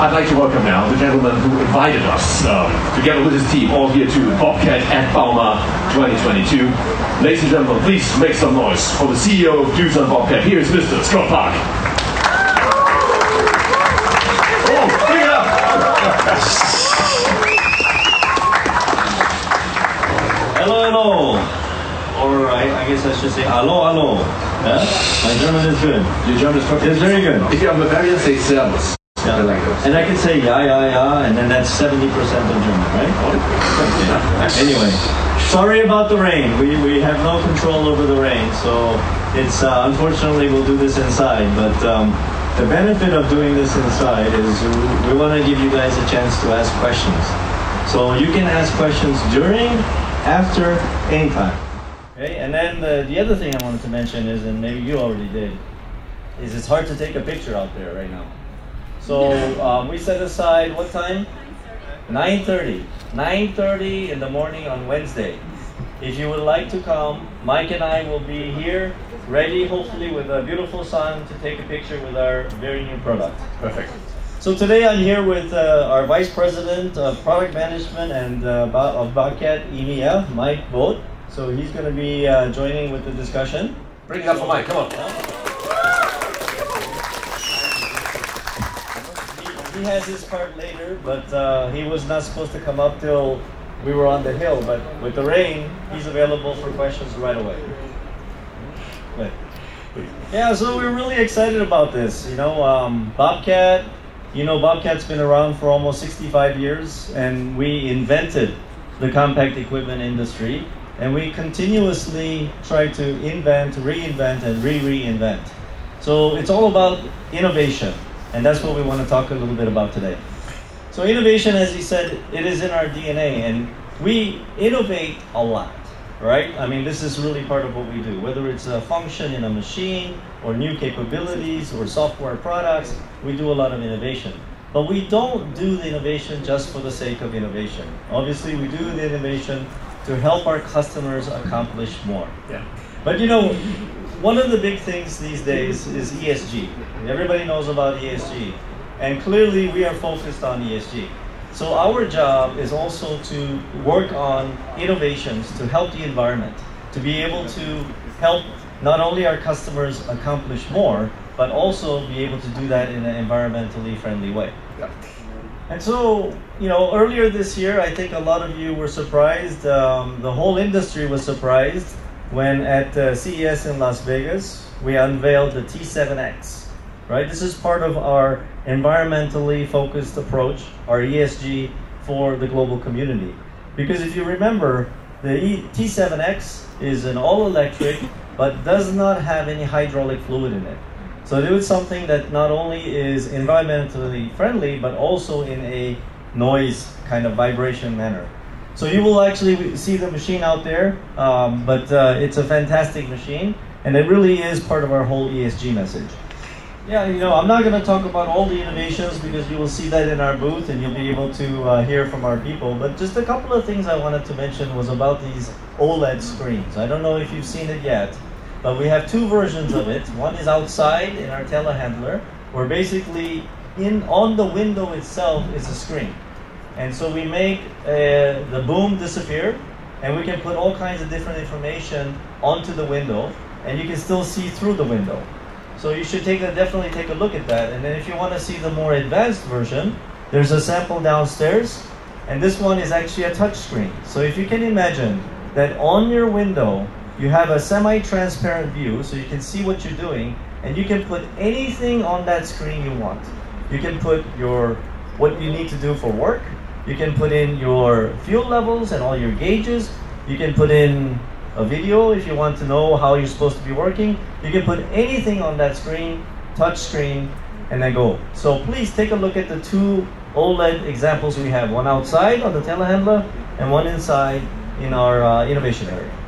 I'd like to welcome now the gentleman who invited us, um, together with his team, all here to Bobcat at Bauma 2022. Ladies and gentlemen, please make some noise for the CEO of Doosan Bobcat. Here is Mr. Scott Park. Oh, bring it up! Hello, hello. Or I, I guess I should say hello, hello. Yeah? My German is good. Your German is perfect. It's very good. If you're Bavarian, say Servus. Yeah. Like. And I can say yeah, yeah, yeah, and then that's 70% of German, right? Okay. Anyway, sorry about the rain. We, we have no control over the rain, so it's uh, unfortunately we'll do this inside. But um, the benefit of doing this inside is we, we want to give you guys a chance to ask questions. So you can ask questions during, after, anytime. Okay, and then the, the other thing I wanted to mention is, and maybe you already did, is it's hard to take a picture out there right now. So um, we set aside what time? 9.30. 9.30 in the morning on Wednesday. If you would like to come, Mike and I will be here, ready hopefully with a beautiful sun to take a picture with our very new product. Perfect. So today I'm here with uh, our Vice President of Product Management and uh, Ba- of Bobcat EMEA, Mike Vought. So he's going to be uh, joining with the discussion. Bring it up for Mike, come on. He, has his part later, but uh, he was not supposed to come up till we were on the hill. But with the rain, he's available for questions right away. Good. Yeah, so we're really excited about this. You know, um, Bobcat. You know, Bobcat's been around for almost 65 years, and we invented the compact equipment industry, and we continuously try to invent, reinvent, and re-reinvent. So it's all about innovation, and that's what we want to talk a little bit about today. So innovation, as he said, it is in our DNA, and we innovate a lot, right? I mean, this is really part of what we do. Whether it's a function in a machine, or new capabilities, or software products, we do a lot of innovation. But we don't do the innovation just for the sake of innovation. Obviously, we do the innovation to help our customers accomplish more. Yeah. But you know, one of the big things these days is ESG. Everybody knows about ESG. And clearly we are focused on ESG. So our job is also to work on innovations to help the environment, to be able to help not only our customers accomplish more, but also be able to do that in an environmentally friendly way. And so, you know, earlier this year, I think a lot of you were surprised. Um, the whole industry was surprised when at uh, CES in Las Vegas, we unveiled the T7X. Right? This is part of our environmentally focused approach, our ESG for the global community. Because if you remember, the e- T7X is an all electric, but does not have any hydraulic fluid in it. So it is something that not only is environmentally friendly, but also in a noise kind of vibration manner. So you will actually see the machine out there, um, but uh, it's a fantastic machine, and it really is part of our whole ESG message. Yeah, you know, I'm not going to talk about all the innovations because you will see that in our booth and you'll be able to uh, hear from our people. But just a couple of things I wanted to mention was about these OLED screens. I don't know if you've seen it yet, but we have two versions of it. One is outside in our telehandler, where basically in on the window itself is a screen. And so we make uh, the boom disappear, and we can put all kinds of different information onto the window, and you can still see through the window. So you should take a, definitely take a look at that. And then if you want to see the more advanced version, there's a sample downstairs, and this one is actually a touch screen. So if you can imagine that on your window you have a semi-transparent view, so you can see what you're doing, and you can put anything on that screen you want. You can put your what you need to do for work. You can put in your fuel levels and all your gauges. You can put in a video if you want to know how you're supposed to be working. You can put anything on that screen, touch screen, and then go. So please take a look at the two OLED examples we have. One outside on the telehandler and one inside in our uh, innovation area.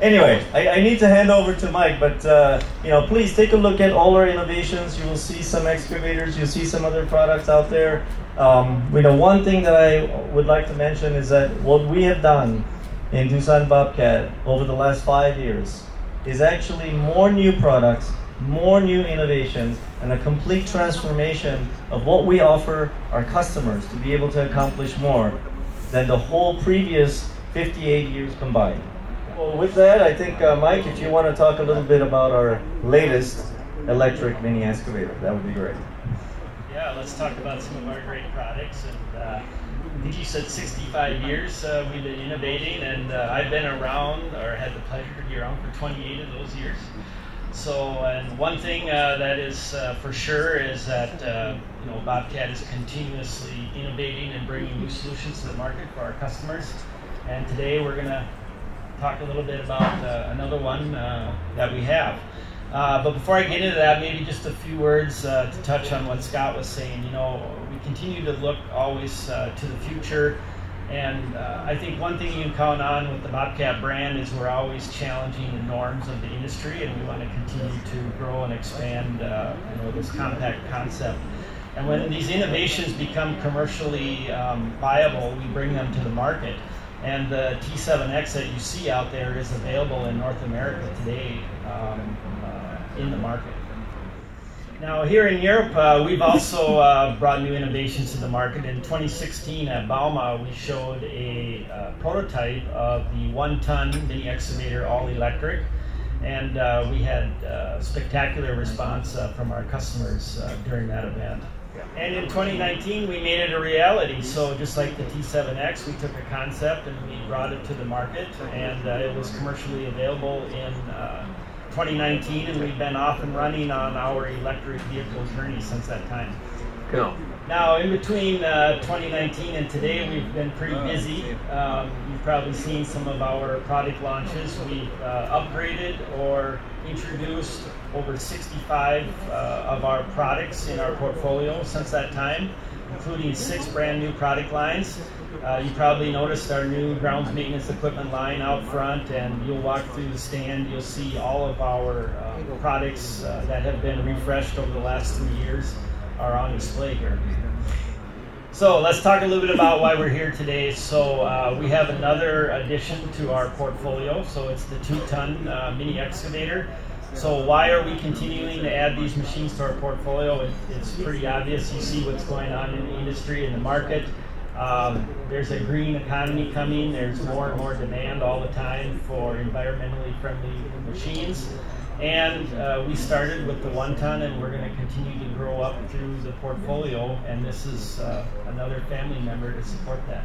Anyway, I, I need to hand over to Mike, but uh, you know, please take a look at all our innovations. You will see some excavators, you'll see some other products out there. Um, you know, one thing that I would like to mention is that what we have done in Doosan Bobcat over the last five years is actually more new products more new innovations and a complete transformation of what we offer our customers to be able to accomplish more than the whole previous 58 years combined. Well, with that, I think, uh, Mike, if you want to talk a little bit about our latest electric mini excavator, that would be great. Yeah, let's talk about some of our great products. And uh, I think you said 65 years uh, we've been innovating, and uh, I've been around, or had the pleasure to be around for 28 of those years. So, and one thing uh, that is uh, for sure is that uh, you know Bobcat is continuously innovating and bringing new solutions to the market for our customers. And today we're going to talk a little bit about uh, another one uh, that we have. Uh, but before I get into that, maybe just a few words to touch on what Scott was saying. You know, we continue to look always to the future and uh, I think one thing you can count on with the Bobcat brand is we're always challenging the norms of the industry, and we want to continue to grow and expand, uh, you know, this compact concept. And when these innovations become commercially um, viable, we bring them to the market. And the T7X that you see out there is available in North America today um, uh, in the market. Now, here in Europe, uh, we've also uh, brought new innovations to the market. In 2016 at Bauma, we showed a uh, prototype of the one-ton mini excavator, all electric, and uh, we had uh, spectacular response uh, from our customers during that event. And in 2019, we made it a reality. So just like the T7X, we took a concept and we brought it to the market, and it was commercially available in 2019, and we've been off and running on our electric vehicle journey since that time. Cool. Now, in between uh, 2019 and today, we've been pretty busy. Um, you've probably seen some of our product launches. We've uh, upgraded or introduced over 65 uh, of our products in our portfolio since that time, including six brand new product lines. Uh, you probably noticed our new grounds maintenance equipment line out front, and you'll walk through the stand. You'll see all of our uh, products uh, that have been refreshed over the last three years are on display here. So let's talk a little bit about why we're here today. So uh, we have another addition to our portfolio. So it's the two-ton uh, mini excavator. So why are we continuing to add these machines to our portfolio? It, it's pretty obvious. You see what's going on in the industry and the market. Um, there's a green economy coming. There's more and more demand all the time for environmentally friendly machines. And uh, we started with the one ton, and we're going to continue to grow up through the portfolio. And this is uh, another family member to support that.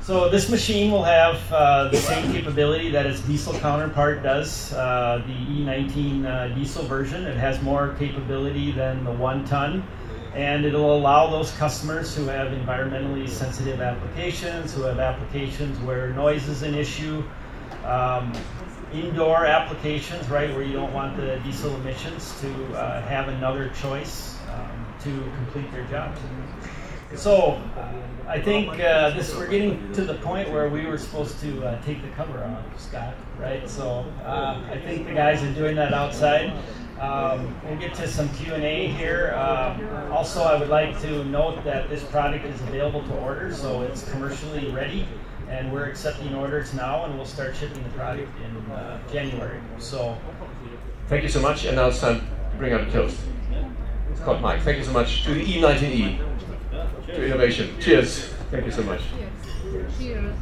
So this machine will have uh, the same capability that its diesel counterpart does, uh, the E19 uh, diesel version. It has more capability than the one ton and it'll allow those customers who have environmentally sensitive applications, who have applications where noise is an issue, um, indoor applications, right, where you don't want the diesel emissions to uh, have another choice um, to complete their jobs. So I think uh, this we're getting to the point where we were supposed to uh, take the cover off, Scott, right? So uh, I think the guys are doing that outside. Um, we'll get to some Q&A here. Um, also, I would like to note that this product is available to order, so it's commercially ready, and we're accepting orders now, and we'll start shipping the product in uh, January. So, thank you so much, and now it's time to bring out a toast. It's called Mike. Thank you so much to the E19E, to innovation. Cheers. Thank you so much. Cheers. Cheers.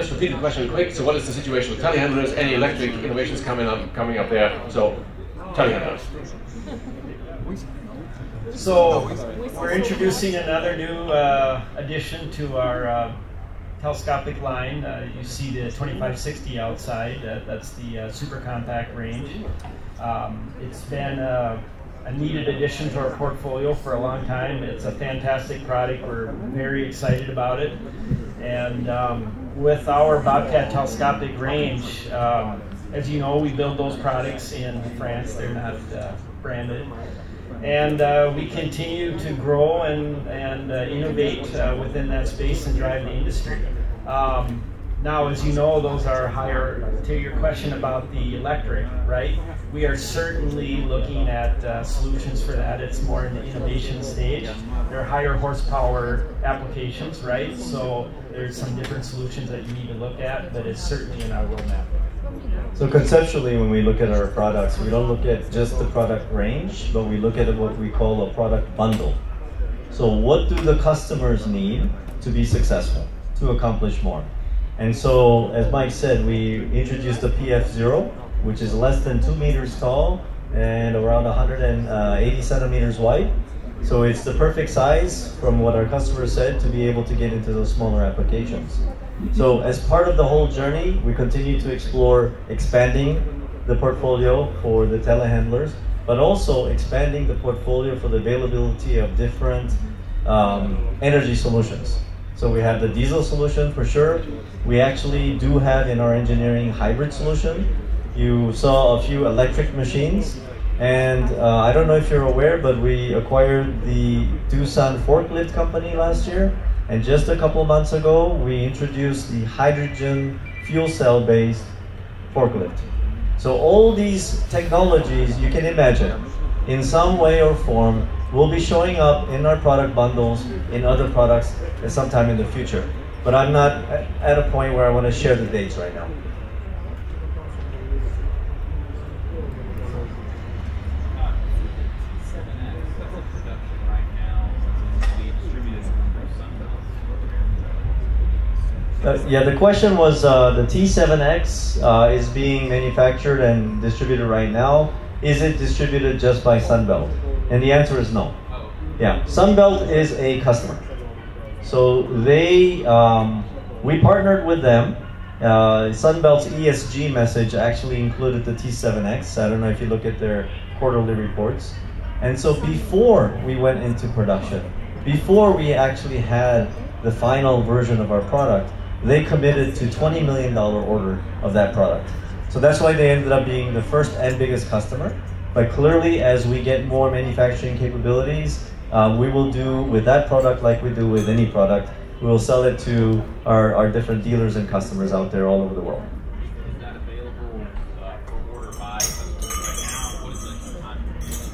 Just repeat the question quick. So what is the situation with telehandlers? Any electric innovations coming up coming up there? So telehandlers. So we're introducing another new uh, addition to our uh, telescopic line. Uh, you see the 2560 outside. Uh, that's the uh, super compact range. Um, it's been a, a needed addition to our portfolio for a long time. It's a fantastic product. We're very excited about it. And um, with our Bobcat telescopic range, um, as you know, we build those products in France. They're not uh, branded. And uh, we continue to grow and, and uh, innovate uh, within that space and drive the industry. Um, now, as you know, those are higher. To your question about the electric, right? We are certainly looking at uh, solutions for that. It's more in the innovation stage. There are higher horsepower applications, right? So there's some different solutions that you need to look at, but it's certainly in our roadmap. So conceptually, when we look at our products, we don't look at just the product range, but we look at what we call a product bundle. So what do the customers need to be successful, to accomplish more? And so, as Mike said, we introduced the PF0, which is less than two meters tall and around 180 centimeters wide. So it's the perfect size from what our customers said to be able to get into those smaller applications. So as part of the whole journey, we continue to explore expanding the portfolio for the telehandlers, but also expanding the portfolio for the availability of different um, energy solutions. So we have the diesel solution for sure. We actually do have in our engineering hybrid solution. You saw a few electric machines. And uh, I don't know if you're aware, but we acquired the Doosan forklift company last year. And just a couple months ago, we introduced the hydrogen fuel cell based forklift. So all these technologies you can imagine in some way or form will be showing up in our product bundles in other products at some time in the future. But I'm not at a point where I want to share the dates right now. Uh, yeah, the question was uh, the T7X uh, is being manufactured and distributed right now. Is it distributed just by Sunbelt? And the answer is no. Yeah, Sunbelt is a customer. So they, um, we partnered with them. Uh, Sunbelt's ESG message actually included the T7X. I don't know if you look at their quarterly reports. And so before we went into production, before we actually had the final version of our product, they committed to $20 million order of that product. So that's why they ended up being the first and biggest customer. But clearly, as we get more manufacturing capabilities, uh, we will do with that product like we do with any product. We will sell it to our, our different dealers and customers out there all over the world. Is that available uh, for order by customers right now? What is the time?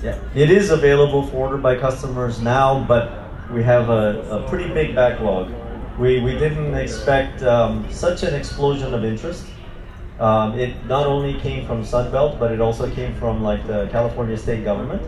Yeah, it is available for order by customers now, but we have a, a pretty big backlog. We, we didn't expect um, such an explosion of interest. Um, it not only came from Sunbelt, but it also came from like the California state government.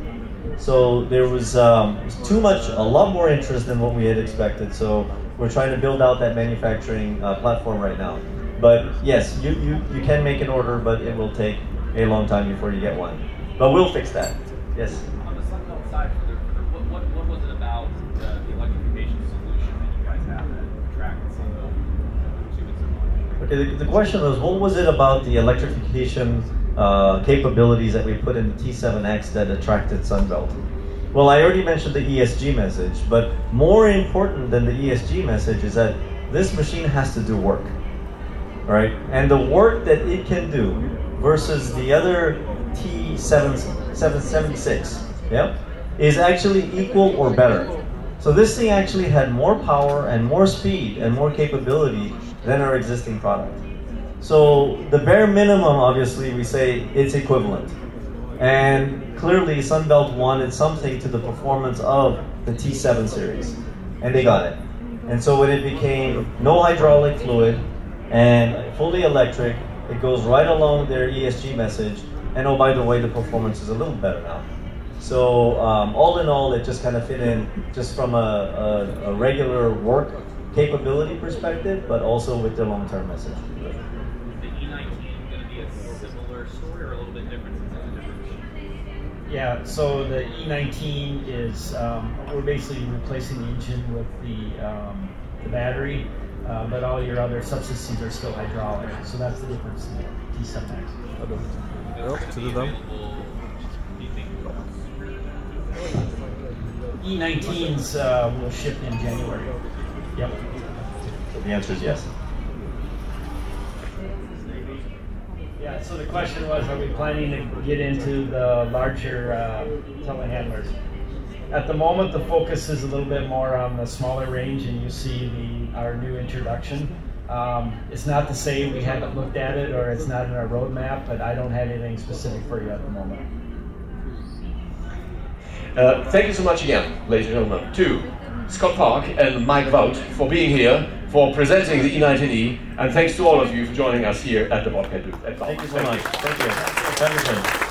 So there was um, too much, a lot more interest than what we had expected. So we're trying to build out that manufacturing uh, platform right now. But yes, you, you, you can make an order, but it will take a long time before you get one. But we'll fix that. Yes. On the Sunbelt side, for their, for their, what, what, what was it about the, the electrification solution that you guys have that attracted Sunbelt to it so much? Okay, the, the question was, what was it about the electrification uh, capabilities that we put in the T7X that attracted Sunbelt? Well, I already mentioned the ESG message, but more important than the ESG message is that this machine has to do work, right? And the work that it can do versus the other T776, yeah, is actually equal or better. So this thing actually had more power and more speed and more capability than our existing product. So the bare minimum, obviously, we say it's equivalent. And clearly, Sunbelt wanted something to the performance of the T7 series, and they got it. And so when it became no hydraulic fluid and fully electric, it goes right along their ESG message. And oh, by the way, the performance is a little better now. So um, all in all, it just kind of fit in just from a, a, a regular work capability perspective, but also with the long-term message. The E19 going to be a similar story or a little bit different since it's a different machine? Yeah, so the E19 is um, we're basically replacing the engine with the um, the battery, uh, but all your other subsystems are still hydraulic. So that's the difference in the T7X. Yep, to the them. Do you think E19s uh, will ship in January. Yep. So the answer is yes. Yeah, so the question was, are we planning to get into the larger uh, telehandlers? At the moment, the focus is a little bit more on the smaller range, and you see the our new introduction. Um, it's not to say we haven't looked at it or it's not in our roadmap, but I don't have anything specific for you at the moment. Uh, thank you so much again, ladies and gentlemen, to Scott Park and Mike Vought for being here, for presenting the E19E, and thanks to all of you for joining us here at the Bobcat booth. at Thank you so much. Thank you. Wonderful.